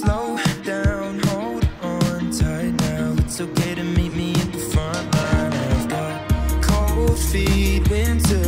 slow down, hold on tight now. It's okay to meet me at the front line. I've got cold feet, winter.